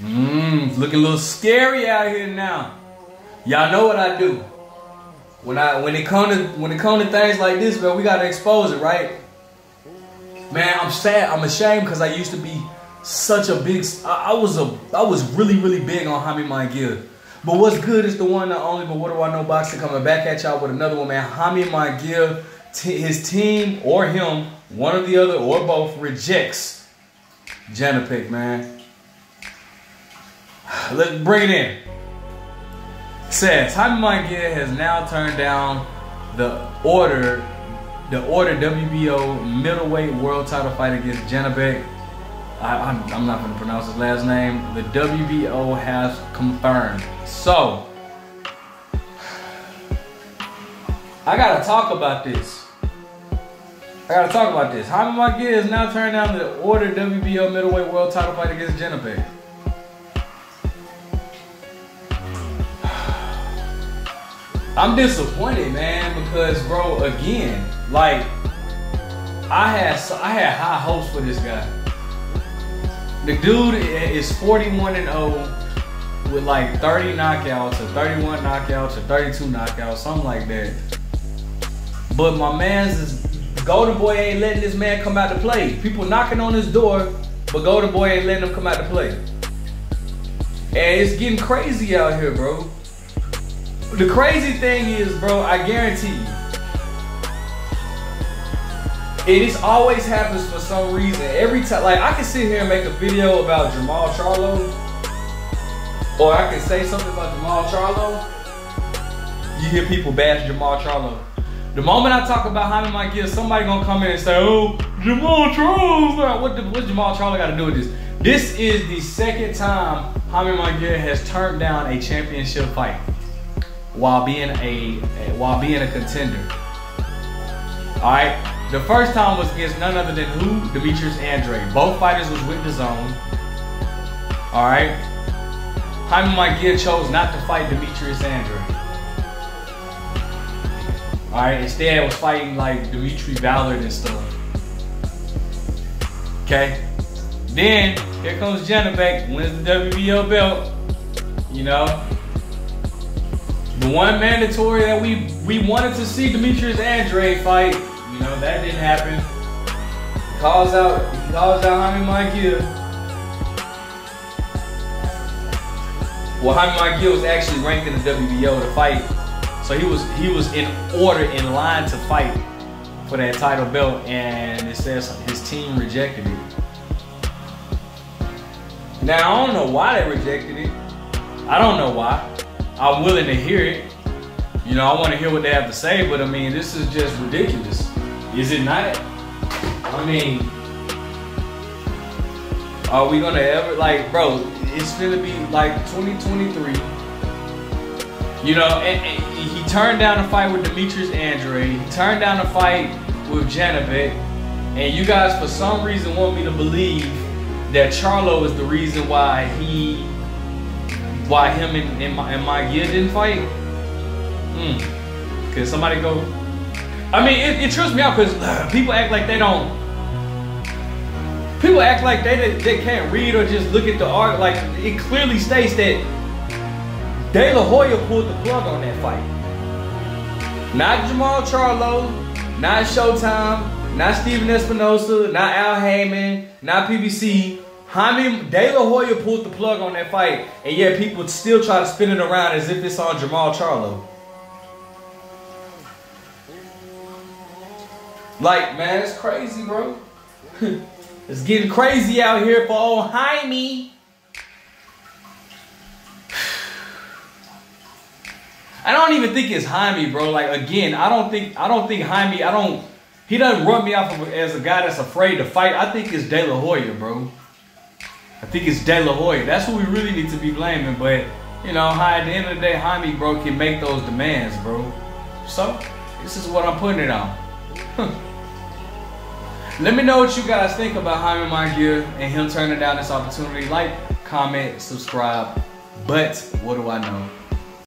Mmm, looking a little scary out here now. Y'all know what I do. When I when it come to when it come to things like this, man, we gotta expose it, right? Man, I'm sad. I'm ashamed because I used to be such a big. I, I, was a. I was really, really big on Jaime Munguia. But what's good is the one not only. But what do I know? Boxing coming back at y'all with another one, man. Jaime Munguia, his team or him, one or the other or both rejects Janibek, man. Let's bring it in. Says Jaime Munguia has now turned down the order the order WBO middleweight world title fight against Janibek. I, am not going to pronounce his last name. The WBO has confirmed. So, I got to talk about this. I got to talk about this. Jaime Munguia is now turning down the order WBO middleweight world title fight against Janibek. I'm disappointed, man, because bro, again, like I had I had high hopes for this guy. The dude is 41 and 0 with like 30 knockouts or 31 knockouts or 32 knockouts, something like that. But my man's is Golden Boy ain't letting this man come out to play. People knocking on his door, but Golden Boy ain't letting him come out to play. And it's getting crazy out here, bro. The crazy thing is, bro, I guarantee you, it is always happens for some reason. Every time, like I can sit here and make a video about Jermall Charlo, or I can say something about Jermall Charlo. You hear people bash Jermall Charlo. The moment I talk about Jaime Munguia, somebody gonna come in and say, "Oh, Jermall Charlo." What the, what Jermall Charlo got to do with this? This is the second time Jaime Munguia has turned down a championship fight while being a while being a contender. All right, the first time was against none other than who? Demetrius Andrade. Both fighters was with DAZN. All right, Jaime Munguia chose not to fight Demetrius Andrade. All right, instead I was fighting like Dimitri Ballard and stuff. Okay, then here comes Janibek, wins the WBO belt. You know, the one mandatory that we we wanted to see Demetrius Andrade fight, you know, that didn't happen. He calls out, he calls out Jaime Munguia. Well, Jaime Munguia was actually ranked in the WBO to fight, so he was he was in order, in line to fight for that title belt, and it says his team rejected it. Now I don't know why they rejected it. I don't know why. I'm willing to hear it. You know, I want to hear what they have to say, but I mean, this is just ridiculous. Is it not? I mean, are we gonna ever like, bro? It's gonna be like 2023. You know, and, and he turned down a fight with Demetrius Andrade. He turned down a fight with Janibek. And you guys, for some reason, want me to believe that Charlo is the reason why he why him and, and, my, and Munguia didn't fight? Hmm. Could somebody go? I mean, it, it trips me out because people act like they don't. People act like they they can't read or just look at the art. Like it clearly states that De La Hoya pulled the plug on that fight. Not Jermall Charlo, not Showtime, not Stephen Espinoza, not Al Haymon, not PBC. Jaime De La Hoya pulled the plug on that fight, and yet people still try to spin it around as if it's on Jermall Charlo. Like, man, it's crazy, bro. it's getting crazy out here for old Jaime. I don't even think it's Jaime, bro. Like again, I don't think I don't think Jaime. I don't. He doesn't rub me off as a guy that's afraid to fight. I think it's De La Hoya, bro. I think it's De La Hoya. That's who we really need to be blaming. But, you know, at the end of the day, Jaime, bro, can make those demands, bro. So, this is what I'm putting it on. Let me know what you guys think about Jaime Munguia and him turning down this opportunity. Like, comment, subscribe. But what do I know?